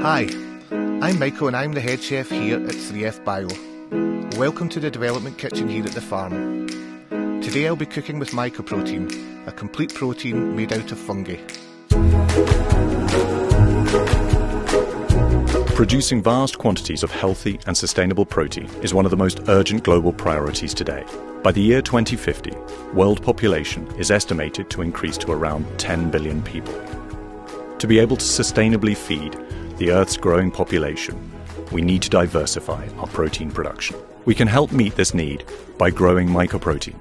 Hi, I'm Michael and I'm the head chef here at 3F Bio. Welcome to the development kitchen here at the farm. Today I'll be cooking with mycoprotein, a complete protein made out of fungi. Producing vast quantities of healthy and sustainable protein is one of the most urgent global priorities today. By the year 2050, world population is estimated to increase to around 10 billion people. To be able to sustainably feed the Earth's growing population, we need to diversify our protein production. We can help meet this need by growing mycoprotein,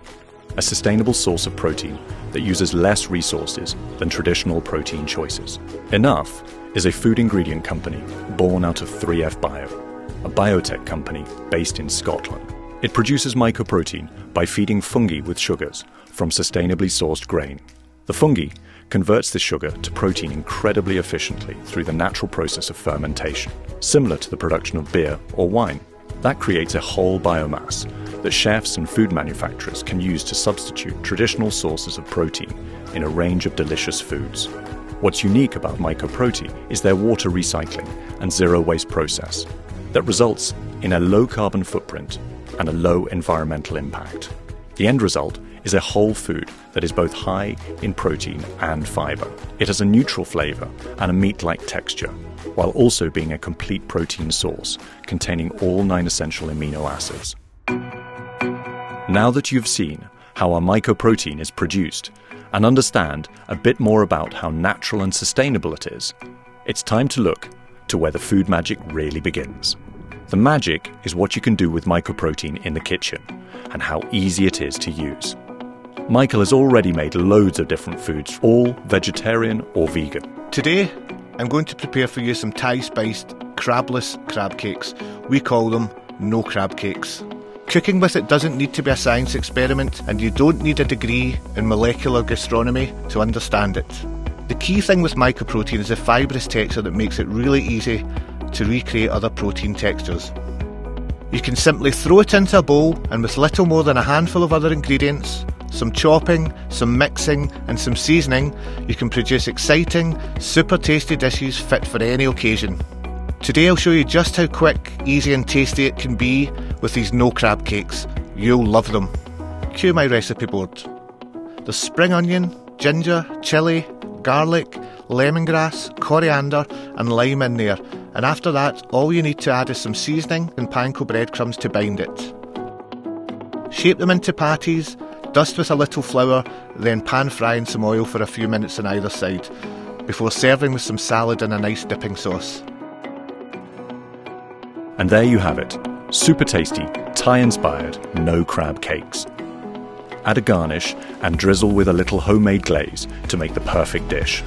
a sustainable source of protein that uses less resources than traditional protein choices. Enough is a food ingredient company born out of 3F Bio, a biotech company based in Scotland. It produces mycoprotein by feeding fungi with sugars from sustainably sourced grain. The fungi converts this sugar to protein incredibly efficiently through the natural process of fermentation, similar to the production of beer or wine. That creates a whole biomass that chefs and food manufacturers can use to substitute traditional sources of protein in a range of delicious foods. What's unique about mycoprotein is their water recycling and zero waste process that results in a low carbon footprint and a low environmental impact. The end result is a whole food that is both high in protein and fiber. It has a neutral flavor and a meat like texture, while also being a complete protein source containing all nine essential amino acids. Now that you've seen how our mycoprotein is produced and understand a bit more about how natural and sustainable it is, it's time to look to where the food magic really begins. The magic is what you can do with mycoprotein in the kitchen and how easy it is to use. Michael has already made loads of different foods, all vegetarian or vegan. Today, I'm going to prepare for you some Thai spiced crabless crab cakes. We call them no crab cakes. Cooking with it doesn't need to be a science experiment, and you don't need a degree in molecular gastronomy to understand it. The key thing with mycoprotein is the fibrous texture that makes it really easy to recreate other protein textures. You can simply throw it into a bowl and with little more than a handful of other ingredients, some chopping, some mixing, and some seasoning, you can produce exciting, super tasty dishes fit for any occasion. Today I'll show you just how quick, easy, and tasty it can be with these no crab cakes. You'll love them. Cue my recipe board. The spring onion, ginger, chilli, garlic, lemongrass, coriander, and lime in there, and after that, all you need to add is some seasoning and panko breadcrumbs to bind it. Shape them into patties, dust with a little flour, then pan fry in some oil for a few minutes on either side, before serving with some salad and a nice dipping sauce. And there you have it super tasty, Thai inspired, no crab cakes. Add a garnish and drizzle with a little homemade glaze to make the perfect dish.